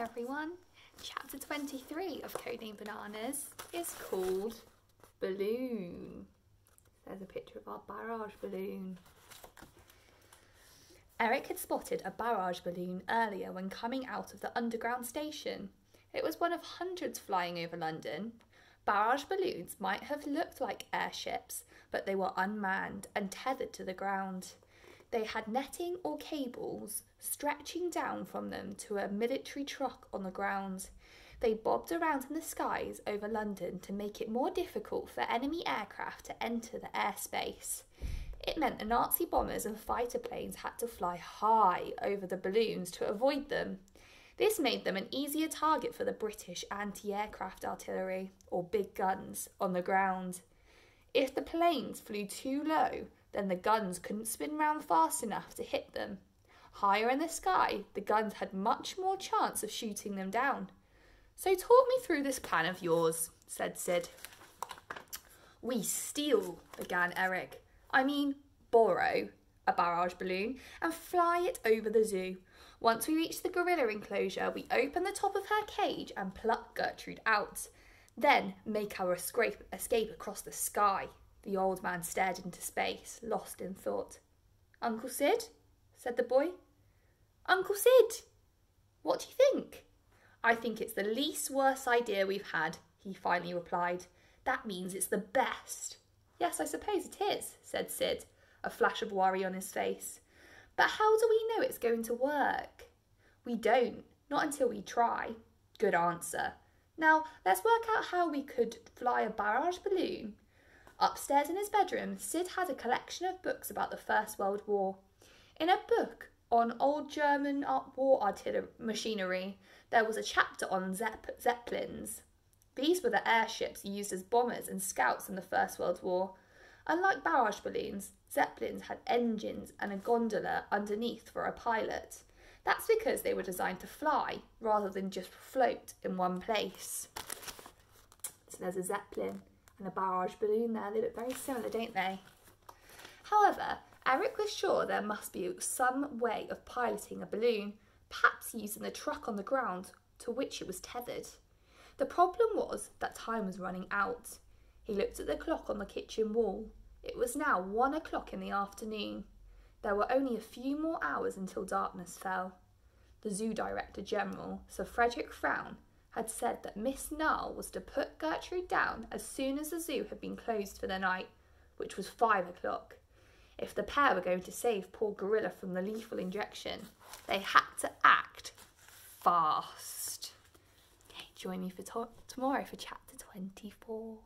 Everyone! Chapter 23 of Code Name Bananas is called Balloon. There's a picture of our barrage balloon. Eric had spotted a barrage balloon earlier when coming out of the underground station. It was one of hundreds flying over London. Barrage balloons might have looked like airships, but they were unmanned and tethered to the ground. They had netting or cables stretching down from them to a military truck on the ground. They bobbed around in the skies over London to make it more difficult for enemy aircraft to enter the airspace. It meant the Nazi bombers and fighter planes had to fly high over the balloons to avoid them. This made them an easier target for the British anti aircraft artillery, or big guns, on the ground. If the planes flew too low, then the guns couldn't spin round fast enough to hit them. Higher in the sky, the guns had much more chance of shooting them down. So talk me through this plan of yours, said Sid. We steal, began Eric. I mean, borrow a barrage balloon and fly it over the zoo. Once we reach the gorilla enclosure, we open the top of her cage and pluck Gertrude out. Then make our escape, escape across the sky. The old man stared into space, lost in thought. Uncle Sid? said the boy. Uncle Sid! What do you think? I think it's the least worst idea we've had, he finally replied. That means it's the best. Yes, I suppose it is, said Sid, a flash of worry on his face. But how do we know it's going to work? We don't, not until we try. Good answer. Now, let's work out how we could fly a barrage balloon. Upstairs in his bedroom, Sid had a collection of books about the First World War. In a book on old German war artillery machinery, there was a chapter on Zepp- Zeppelins. These were the airships used as bombers and scouts in the First World War. Unlike barrage balloons, Zeppelins had engines and a gondola underneath for a pilot. That's because they were designed to fly rather than just float in one place. So there's a Zeppelin and a barrage balloon there. They look very similar, don't they? However, Eric was sure there must be some way of piloting a balloon, perhaps using the truck on the ground to which it was tethered. The problem was that time was running out. He looked at the clock on the kitchen wall. It was now one o'clock in the afternoon. There were only a few more hours until darkness fell. The Zoo Director General, Sir Frederick Frown, had said that Miss Null was to put Gertrude down as soon as the zoo had been closed for the night, which was five o'clock. If the pair were going to save poor Gorilla from the lethal injection, they had to act fast. Okay, join me for to tomorrow for chapter 24.